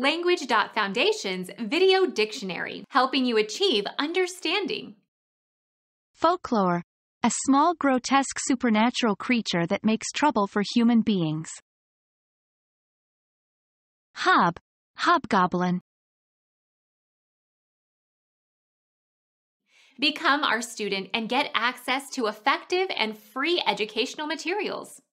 Language.Foundation's Video Dictionary, helping you achieve understanding. Folklore. A small grotesque supernatural creature that makes trouble for human beings. Hob. Hobgoblin. Become our student and get access to effective and free educational materials.